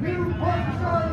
New Brunswick.